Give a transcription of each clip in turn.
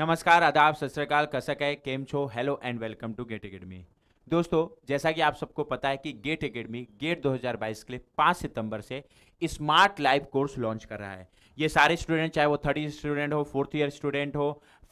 नमस्कार, आदाब, सत श्रीकाल कसक है? केम छो? Hello and welcome to GATE Academy दोस्तों, जैसा कि आप सबको पता है कि गेट अकेडमी गेट 2022 के लिए 5 सितंबर से स्मार्ट लाइव कोर्स लॉन्च कर रहा है। ये सारे स्टूडेंट चाहे वो थर्ड ईयर स्टूडेंट हो फोर्थ ईयर स्टूडेंट हो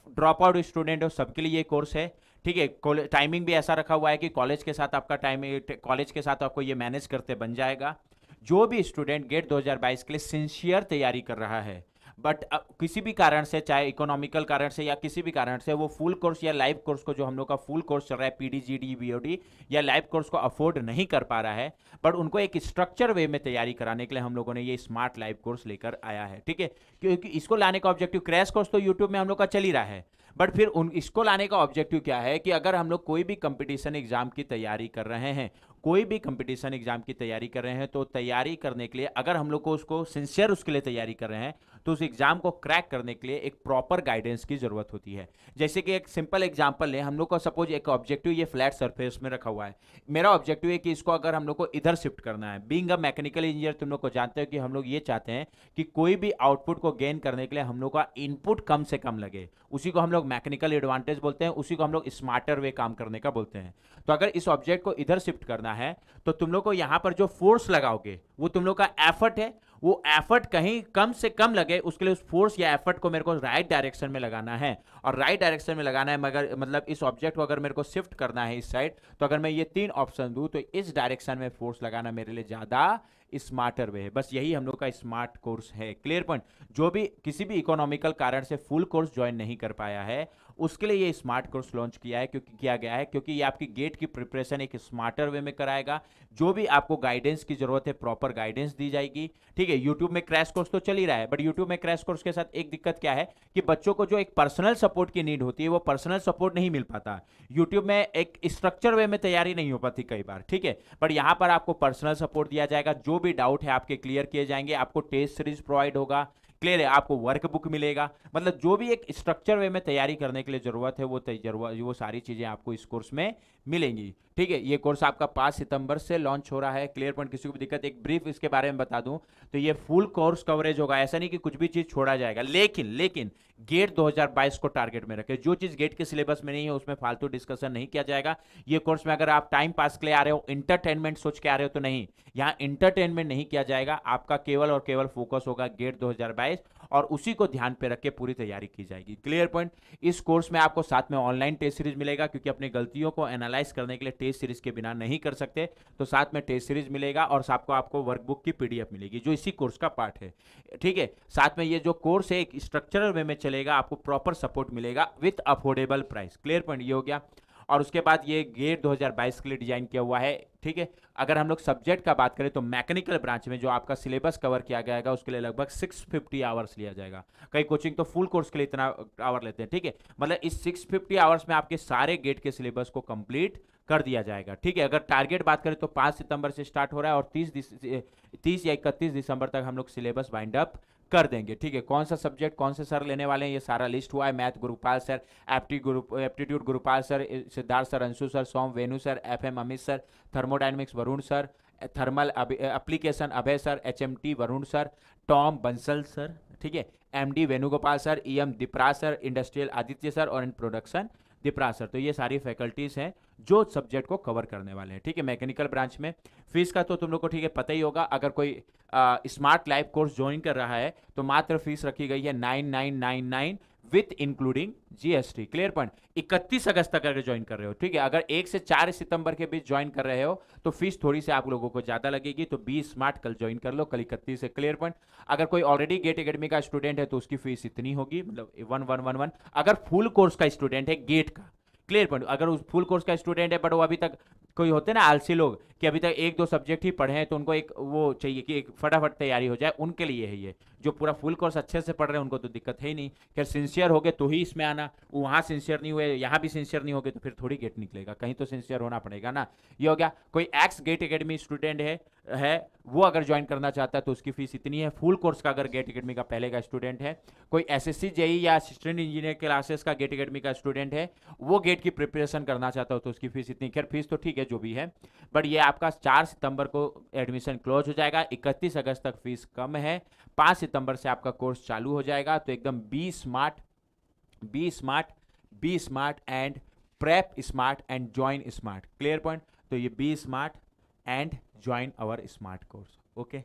ड्रॉप आउट स्टूडेंट हो, सबके लिए ये कोर्स है। ठीक है टाइमिंग भी ऐसा रखा हुआ है कि कॉलेज के साथ आपका टाइम कॉलेज के साथ आपको ये मैनेज करते बन जाएगा। जो भी स्टूडेंट गेट 2022 के लिए सिंसियर तैयारी कर रहा है बट किसी भी कारण से, चाहे इकोनॉमिकल कारण से या किसी भी कारण से, वो फुल कोर्स या लाइव कोर्स को जो हम लोग का फुल कोर्स चल रहा है पी डी जी डी या लाइव कोर्स को अफोर्ड नहीं कर पा रहा है बट उनको एक स्ट्रक्चर वे में तैयारी कराने के लिए हम लोगों ने ये स्मार्ट लाइव कोर्स लेकर आया है, ठीक है? क्योंकि इसको लाने का ऑब्जेक्टिव क्रैश कोर्स तो यूट्यूब में हम लोग का चल ही रहा है बट फिर उन, इसको लाने का ऑब्जेक्टिव क्या है कि अगर हम लोग कोई भी कंपटीशन एग्ज़ाम की तैयारी कर रहे हैं कोई भी कंपटीशन एग्ज़ाम की तैयारी कर रहे हैं तो तैयारी करने के लिए, अगर हम लोग को उसको सिंसियर उसके लिए तैयारी कर रहे हैं तो उस एग्ज़ाम को क्रैक करने के लिए एक प्रॉपर गाइडेंस की ज़रूरत होती है। जैसे कि एक सिंपल एग्ज़ाम्पल लें, हम लोग को सपोज़ एक ऑब्जेक्टिव ये फ्लैट सरफेस में रखा हुआ है। मेरा ऑब्जेक्टिव है कि इसको अगर हम लोग को इधर शिफ्ट करना है। बींग अ मैकेनिकल इंजीनियर तुम लोग को जानते हो कि हम लोग ये चाहते हैं कि कोई भी आउटपुट को गेन करने के लिए हम लोग का इनपुट कम से कम लगे। उसी को हम लोग मैकेनिकल एडवांटेज बोलते हैं, उसी को हम लोग स्मार्टर वे काम करने का बोलते हैं। तो अगर इस ऑब्जेक्ट को इधर शिफ्ट करना है तो तुम लोग को यहाँ पर जो फोर्स लगाओगे, वो तुम लोग का एफर्ट है। वो एफर्ट कहीं कम से कम लगे, उसके लिए उस फोर्स या एफर्ट को मेरे को राइट डायरेक्शन में लगाना है। और राइट डायरेक्शन में लगाना है, मगर मतलब इस ऑब्जेक्ट को अगर मेरे को शिफ्ट करना है इस साइड तो अगर मैं ये तीन ऑप्शन दूँ तो इस डायरेक्शन में फोर्स लगाना मेरे लिए ज़्यादा स्मार्टर वे है। बस यही हम लोग का स्मार्ट कोर्स है। क्लियर पॉइंट जो भी, किसी भी इकोनॉमिकल कारण से फुल कोर्स ज्वाइन नहीं कर पाया है उसके लिए ये स्मार्ट कोर्स लॉन्च किया है, क्योंकि किया गया है, क्योंकि ये आपकी गेट की प्रिपरेशन एक स्मार्टर वे में कराएगा। जो भी आपको गाइडेंस की ज़रूरत है प्रॉपर गाइडेंस दी जाएगी। ठीक है यूट्यूब में क्रैश कोर्स तो चल ही रहा है बट यूट्यूब में क्रैश कोर्स के साथ एक दिक्कत क्या है कि बच्चों को जो एक पर्सनल सपोर्ट की नीड होती है, वो पर्सनल सपोर्ट नहीं मिल पाता। यूट्यूब में एक स्ट्रक्चर वे में तैयारी नहीं हो पाती कई बार, ठीक है? बट यहाँ पर आपको पर्सनल सपोर्ट दिया जाएगा, जो भी डाउट है आपके क्लियर किए जाएँगे, आपको टेस्ट सीरीज़ प्रोवाइड होगा। क्लियर है, आपको वर्क बुक मिलेगा। मतलब जो भी एक स्ट्रक्चर वे में तैयारी करने के लिए ज़रूरत है, वो वो सारी चीज़ें आपको इस कोर्स में मिलेंगी। ठीक है, ये कोर्स आपका पाँच सितंबर से लॉन्च हो रहा है क्लियर पॉइंट किसी को भी दिक्कत, एक ब्रीफ इसके बारे में बता दूँ तो ये फुल कोर्स कवरेज होगा, ऐसा नहीं कि कुछ भी चीज़ छोड़ा जाएगा, लेकिन लेकिन गेट 2022 को टारगेट में रखें, जो चीज़ गेट के सिलेबस में नहीं है, उसमें फालतू डिस्कशन नहीं किया जाएगा, ये कोर्स में अगर आप टाइम पास के लिए आ रहे हो इंटरटेनमेंट सोच के आ रहे हो तो नहीं, यहाँ इंटरटेनमेंट नहीं किया जाएगा, आपका केवल और केवल फोकस होगा गेट दो हज़ार बाईस, और उसी को ध्यान पे रख के पूरी तैयारी की जाएगी क्लियर पॉइंट इस कोर्स में आपको साथ में ऑनलाइन टेस्ट सीरीज़ मिलेगा, क्योंकि अपनी गलतियों को एनालाइज करने के लिए टेस्ट सीरीज़ के बिना नहीं कर सकते तो साथ में टेस्ट सीरीज़ मिलेगा और आपको आपको वर्कबुक की पीडीएफ मिलेगी, जो इसी कोर्स का पार्ट है। ठीक है? साथ में ये जो कोर्स है, एक स्ट्रक्चरल वे में चलेगा, आपको प्रॉपर सपोर्ट मिलेगा with affordable price clear point ये हो गया। और उसके बाद ये गेट 2022 के लिए डिज़ाइन किया हुआ है। ठीक है? अगर हम लोग सब्जेक्ट का बात करें तो मैकेनिकल ब्रांच में जो आपका सिलेबस कवर किया जाएगा, उसके लिए लगभग 650 आवर्स लिया जाएगा। कई कोचिंग तो फुल कोर्स के लिए इतना आवर लेते हैं। ठीक है? मतलब इस 650 आवर्स में आपके सारे गेट के सिलेबस को कंप्लीट कर दिया जाएगा। ठीक है, अगर टारगेट बात करें तो पाँच सितंबर से स्टार्ट हो रहा है और तीस तीस या इकतीस दिसंबर तक हम लोग सिलेबस वाइंड अप कर देंगे। ठीक है, कौन सा सब्जेक्ट कौन से सर लेने वाले हैं, ये सारा लिस्ट हुआ है। Math Gurupal sir apti Guru aptitude Gurupal sir Siddharth sir Anshu sir Som Venu sir F M Amit sir thermodynamics Varun sir thermal application Abhay sir H M T Varun sir Tom Bansal sir ठीक है M D Venugopal sir E M Dipra sir industrial Aditya sir और इन production दिपरा sir तो ये सारी faculties हैं जो subject को कवर करने वाले हैं। ठीक है मैकेनिकल ब्रांच में। फ़ीस का तो तुम लोग को ठीक है पता ही होगा, अगर कोई स्मार्ट लाइफ कोर्स ज्वाइन कर रहा है तो मात्र फ़ीस रखी गई है nine nine nine nine with including GST clear point इकतीस अगस्त तक अगर ज्वाइन कर रहे हो, ठीक है? अगर एक से चार सितंबर के बीच ज्वाइन कर रहे हो तो फ़ीस थोड़ी सी आप लोगों को ज़्यादा लगेगी तो बी स्मार्ट कल ज्वाइन कर लो, कल इकतीस से क्लियर पॉइंट अगर कोई ऑलरेडी गेट अकेडमी का स्टूडेंट है तो उसकी फ़ीस इतनी होगी मतलब वन वन वन वन अगर फुल कोर्स का स्टूडेंट है गेट का क्लियर पॉइंट अगर उस फुल कोर्स का स्टूडेंट है बट वो अभी तक कोई होते ना आलसी लोग, कि अभी तक एक दो सब्जेक्ट ही पढ़े हैं तो उनको एक वो चाहिए कि एक फटाफट तैयारी हो जाए, उनके लिए है ये। जो पूरा फुल कोर्स अच्छे से पढ़ रहे हैं, उनको तो दिक्कत है ही नहीं। खैर सिंसियर हो गए तो ही इसमें आना। वहाँ सिंसियर नहीं हुए, यहाँ भी सिंसियर नहीं हो गए तो फिर थोड़ी गेट निकलेगा। कहीं तो सिंसियर होना पड़ेगा ना। ये हो गया, कोई एक्स गेट अकेडमी स्टूडेंट है है, वो अगर ज्वाइन करना चाहता है तो उसकी फ़ीस इतनी है। फुल कोर्स का अगर गेट अकेडमी का पहले का स्टूडेंट है, कोई एस एस जेई या असिस्टेंट इंजीनियर क्लासेस का गेट अकेडमी का स्टूडेंट है, वो गेट की प्रिपरेशन करना चाहता हो तो उसकी फ़ीस इतनी। खैर फ़ीस तो ठीक है जो भी है। बट ये आपका चार सितंबर को एडमिशन क्लोज हो जाएगा। इकतीस अगस्त तक फ़ीस कम है। पाँच सितंबर से आपका कोर्स चालू हो जाएगा। तो एकदम be smart be smart be smart and prep smart and join smart clear point तो ये be smart and join our smart course okay